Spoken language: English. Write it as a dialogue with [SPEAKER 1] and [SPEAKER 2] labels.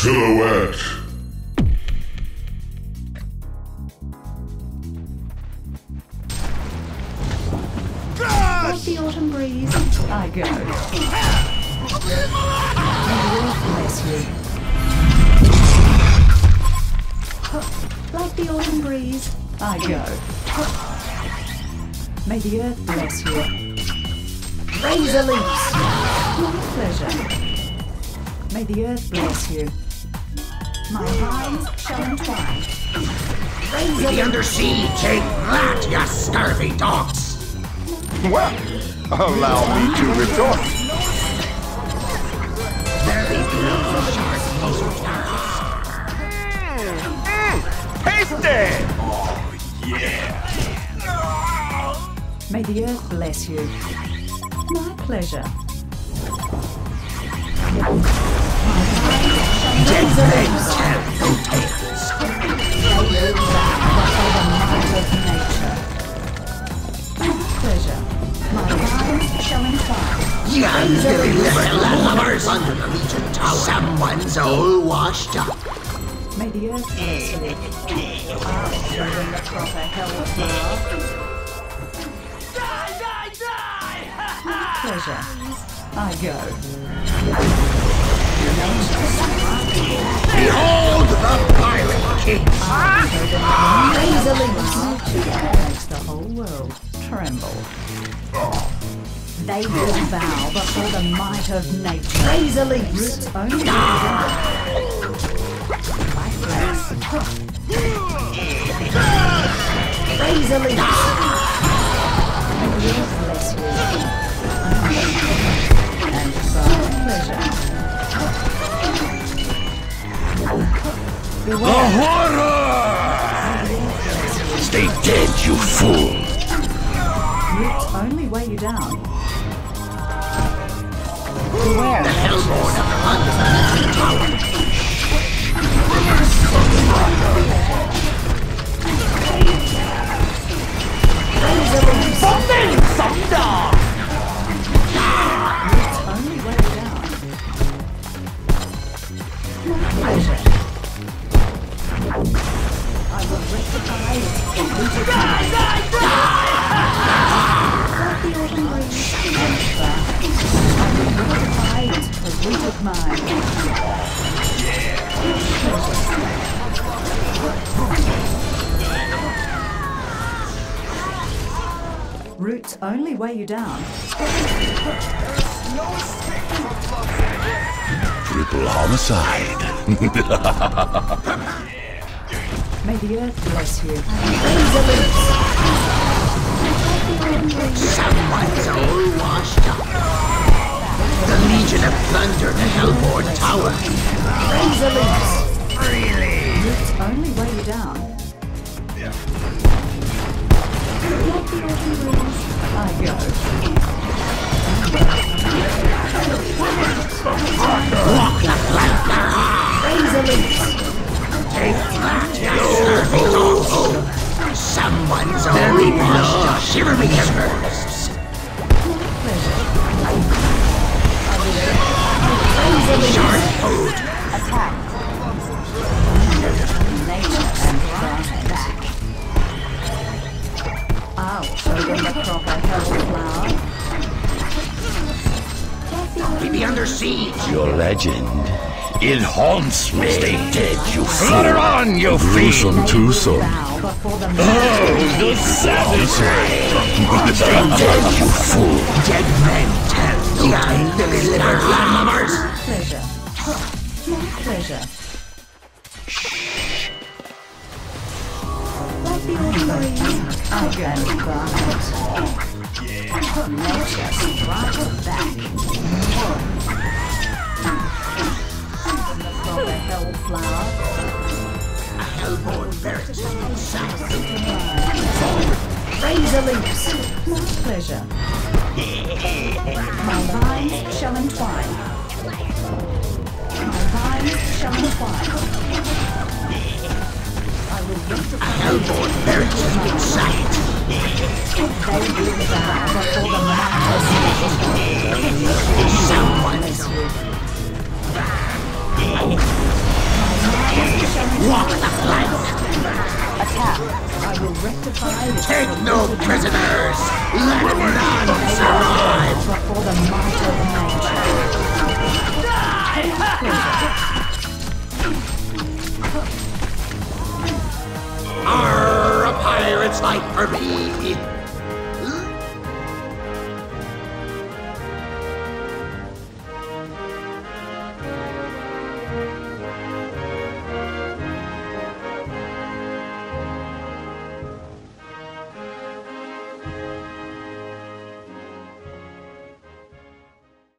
[SPEAKER 1] Silhouette.
[SPEAKER 2] Like the autumn breeze, I go. Bless you. Like the autumn breeze, I go. May the earth bless you. Razor leaps. My pleasure. May the earth bless you. My vines shall entwine. Razor
[SPEAKER 3] Be under siege. Take that, you scurvy dogs.
[SPEAKER 4] Well, allow me to retort. Tasty! Oh, yeah!
[SPEAKER 2] May the earth bless you. My pleasure.
[SPEAKER 3] Dead men Young lovers under the Legion Tower. Someone's all washed up.
[SPEAKER 2] May the earth the proper hell flower. My pleasure. I go.
[SPEAKER 3] Behold the Pirate King.
[SPEAKER 2] Razor leaps. Makes the whole world tremble. They will bow before the might of nature. Razor leaps. Roots only My grace. Razor leaps. May the earth bless you. And.
[SPEAKER 3] Stay dead, you fool.
[SPEAKER 2] Roots only weigh you down. Beware. Roots only weigh you down.
[SPEAKER 1] Triple homicide.
[SPEAKER 2] May the earth bless you.
[SPEAKER 3] Someone's all washed up. The Legion of Thunder, the Hellborn Tower.
[SPEAKER 2] Razor leaps. Really? Roots only weigh you down. Like
[SPEAKER 3] washed up. Shiver me timbers. Shark food.
[SPEAKER 2] Attack. I'll the proper hell flower.
[SPEAKER 3] We be under siege.
[SPEAKER 1] Your legend. It haunts me.
[SPEAKER 3] Stay dead, you fool.
[SPEAKER 1] Flutter on, you gruesome twosome.
[SPEAKER 2] Bow before the
[SPEAKER 1] Oh, the savagery.
[SPEAKER 3] Stay dead, you fool. Dead men tell no Young Billy Liberal lovers.
[SPEAKER 2] pleasure. My pleasure. Like the autumn breeze, I go by Nature strikes back. Razor leaps. My pleasure. My vines shall entwine. My vines shall entwine. I will rectify
[SPEAKER 3] Hellborn barracks has been sacked.
[SPEAKER 2] They will bow before the might
[SPEAKER 3] Someone's
[SPEAKER 2] of pride is
[SPEAKER 3] Take no prisoners! Let none survive!
[SPEAKER 2] for the might of nature.
[SPEAKER 3] Arr, a pirate's life for me!